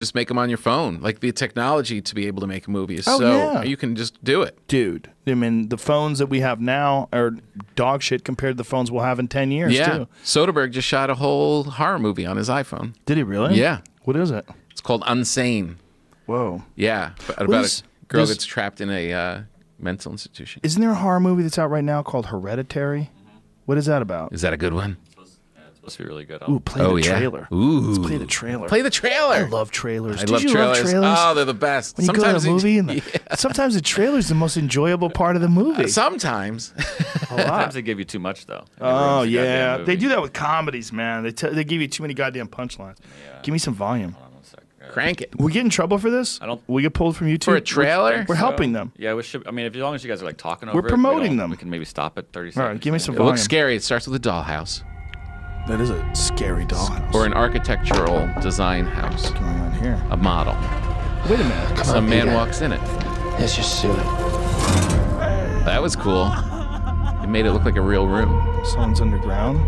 just make them on your phone. Like the technology to be able to make movies. Oh, so yeah. you can just do it. Dude, I mean, the phones that we have now are dog shit compared to the phones we'll have in 10 years, yeah. too. Soderbergh just shot a whole horror movie on his iPhone. Did he really? Yeah. What is it? It's called Unsane. Whoa. Yeah, about What a girl does- gets trapped in a uh, mental institution. Isn't there a horror movie that's out right now called Hereditary? What is that about? Is that a good one? Supposed to be really good. Ooh, play Oh, the yeah. trailer. Ooh. Let's play the trailer. Play the trailer. I love trailers. I Did love you trailers. love trailers? Oh, they're the best. when you go to a movie, and the, sometimes the trailer's the most enjoyable part of the movie. Sometimes. a lot. Sometimes they give you too much though. Oh ruins the goddamn yeah, they do that with comedies, man. They t- they give you too many goddamn punchlines. Give me some volume. Hold on one sec. Uh, Crank it. We get in trouble for this? I don't- We get pulled from YouTube For a trailer? We're, we're helping them. Yeah, we should. I mean, if, as long as you guys are like talking over We're it, we promoting them. We can maybe stop at thirty All seconds. right, give me some It volume. looks scary. It starts with a dollhouse That is a scary dollhouse. or an architectural design house, going on here. a model. Wait a minute. Come Some man walks in it. Let's just do it. That was cool. It made it look like a real room. Someone's underground.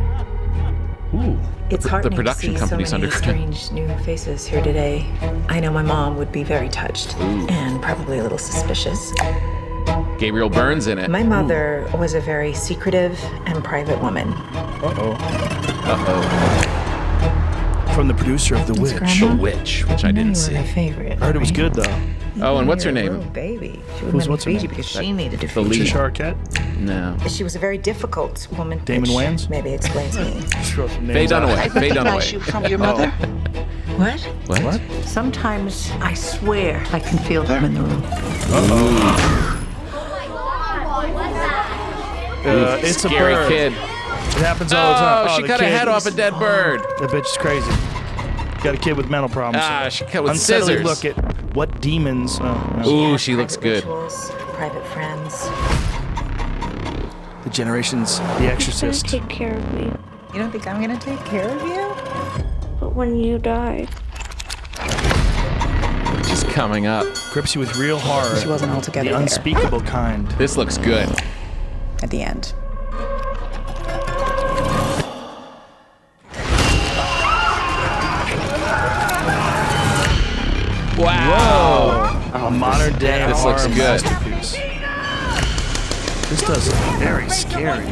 Ooh. It's heartening production to see company's so many underground. strange new faces here today. I know my mom would be very touched and probably a little suspicious. Gabriel Byrne's in it. My mother was a very secretive and private woman. Uh oh. Uh From the producer of The Witch. Grandma? oh. The Witch, which I know didn't see. were my favorite. I heard it was good though. Oh, and what's her name? baby. She would Who's- what's her name? you because she needed to the feed lead. Arquette. No. She was a very difficult woman. Damon which Wayans? Maybe explains me. Throw some Faye names out. Dunaway. Faye recognize you from your mother. What? What? What? Sometimes I swear I can feel them in the room. Uh, it's a Scary bird. kid. It happens all the time. Oh, she the cut a kid- head off a dead bird. That bitch is crazy. Got a kid with mental problems. Ah, she cut with Unsettling scissors. look at what demons. Oh, no. Ooh, she looks good. Rituals, private friends. The generations, The Gonna Exorcist. take care of me. You don't think I'm gonna take care of you? But when you die, She's coming up. Grips you with real horror. She wasn't altogether The there. unspeakable kind. This looks good. At the end. Modern day This horror looks good. masterpiece. This does look very scary.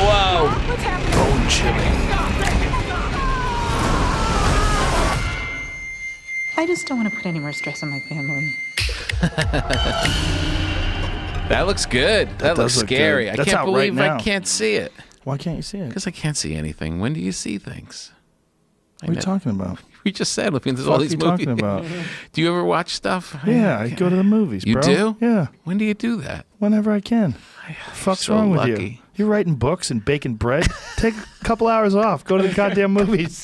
Whoa. Bone chilling. I just don't want to put any more stress on my family. That looks good. That, looks does look scary. good. I That's can't out right believe I can't see it. Why can't you see it? Because I can't see anything. When do you see things? What are you talking about? We just said What all are these you movies. talking about? do you ever watch stuff? Yeah, I go to the movies, You bro. do? Yeah, When do you do that? whenever I can. Fuck's so wrong with you? You're writing books and baking bread. Take a couple hours off. Go to the goddamn movies.